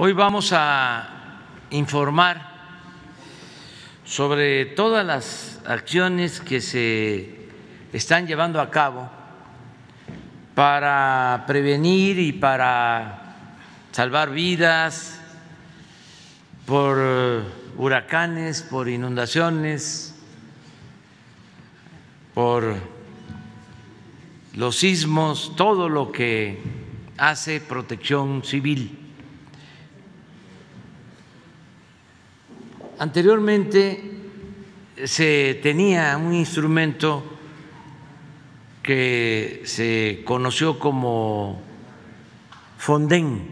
Hoy vamos a informar sobre todas las acciones que se están llevando a cabo para prevenir y para salvar vidas por huracanes, por inundaciones, por los sismos, todo lo que hace protección civil. Anteriormente se tenía un instrumento que se conoció como Fonden.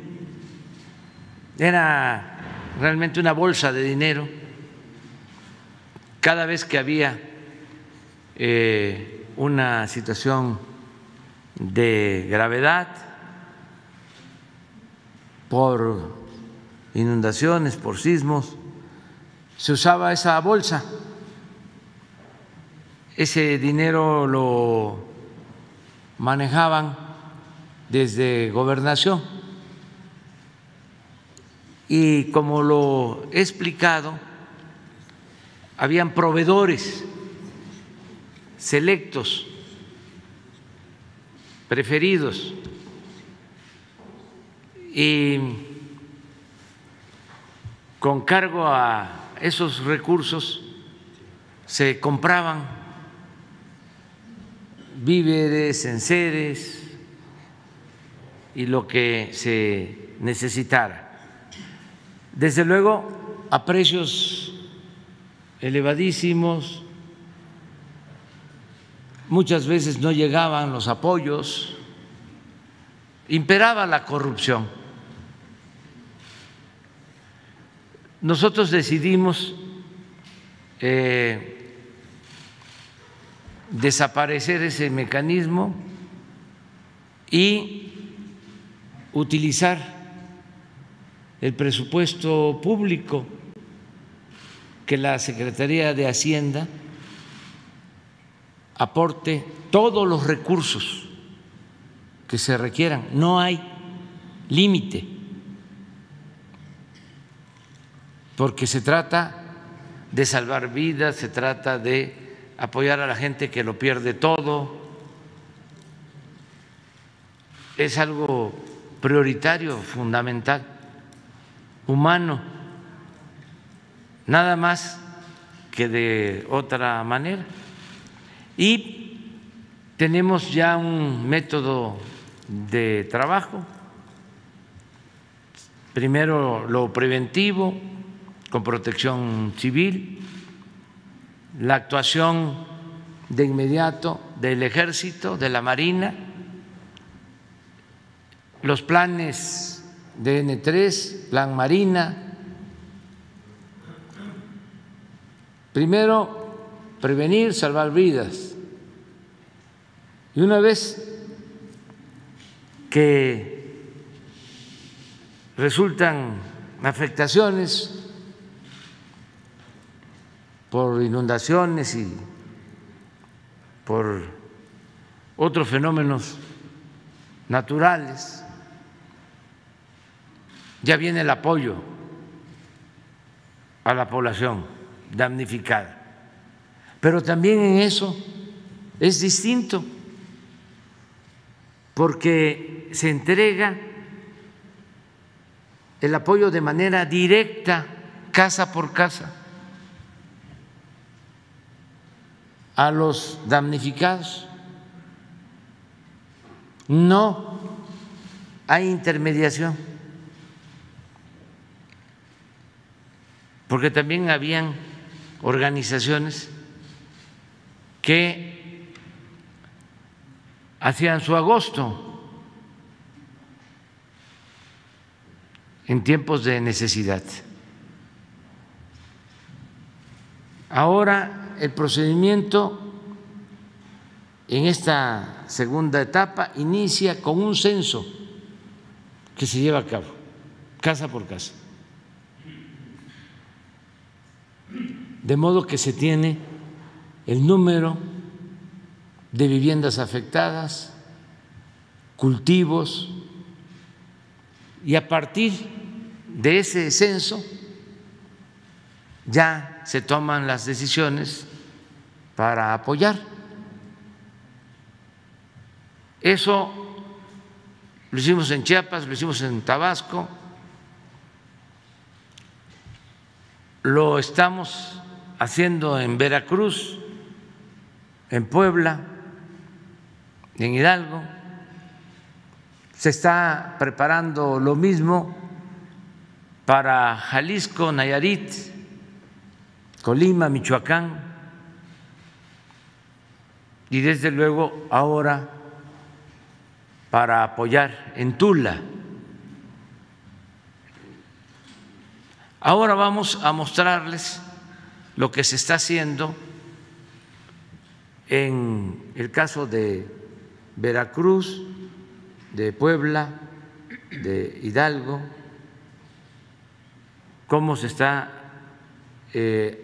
Era realmente una bolsa de dinero. Cada vez que había eh, una situación de gravedad por inundaciones, por sismos, se usaba esa bolsa. Ese dinero lo manejaban desde gobernación. Y como lo he explicado, habían proveedores selectos, preferidos, y con cargo a esos recursos se compraban víveres, enseres y lo que se necesitara. Desde luego, a precios elevadísimos, muchas veces no llegaban los apoyos, imperaba la corrupción. Nosotros decidimos eh, desaparecer ese mecanismo y utilizar el presupuesto público que la Secretaría de Hacienda aporte todos los recursos que se requieran. No hay límite. Porque se trata de salvar vidas, se trata de apoyar a la gente que lo pierde todo. Es algo prioritario, fundamental, humano, nada más que de otra manera. Y tenemos ya un método de trabajo, primero lo preventivo, con protección civil, la actuación de inmediato del ejército, de la marina, los planes de N3, plan marina. Primero, prevenir, salvar vidas. Y una vez que resultan afectaciones por inundaciones y por otros fenómenos naturales, ya viene el apoyo a la población damnificada. Pero también en eso es distinto, porque se entrega el apoyo de manera directa, casa por casa. A los damnificados. No hay intermediación, porque también habían organizaciones que hacían su agosto en tiempos de necesidad. Ahora el procedimiento en esta segunda etapa inicia con un censo que se lleva a cabo, casa por casa. De modo que se tiene el número de viviendas afectadas, cultivos, y a partir de ese censo ya se toman las decisiones para apoyar. Eso lo hicimos en Chiapas, lo hicimos en Tabasco, lo estamos haciendo en Veracruz, en Puebla, en Hidalgo. Se está preparando lo mismo para Jalisco, Nayarit, Colima, Michoacán y desde luego ahora para apoyar en Tula. Ahora vamos a mostrarles lo que se está haciendo en el caso de Veracruz, de Puebla, de Hidalgo, cómo se está eh,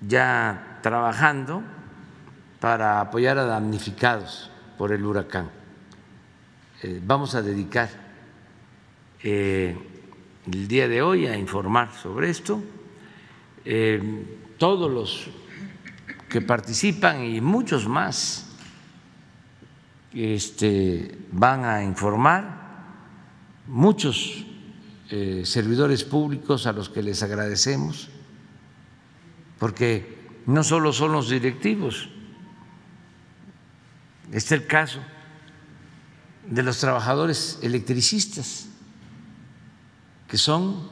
ya trabajando para apoyar a damnificados por el huracán. Eh, vamos a dedicar eh, el día de hoy a informar sobre esto. todos los que participan y muchos más este, van a informar, muchos eh, servidores públicos a los que les agradecemos, porque no solo son los directivos, es el caso de los trabajadores electricistas, que son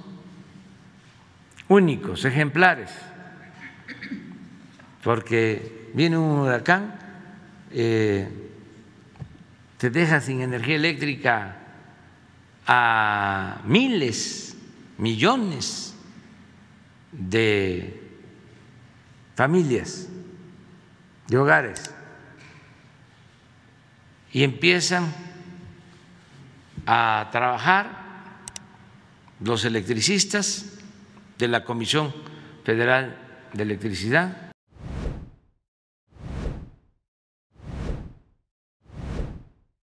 únicos, ejemplares, porque viene un huracán, eh, te deja sin energía eléctrica a miles, millones de familias, de hogares, y empiezan a trabajar los electricistas de la Comisión Federal de Electricidad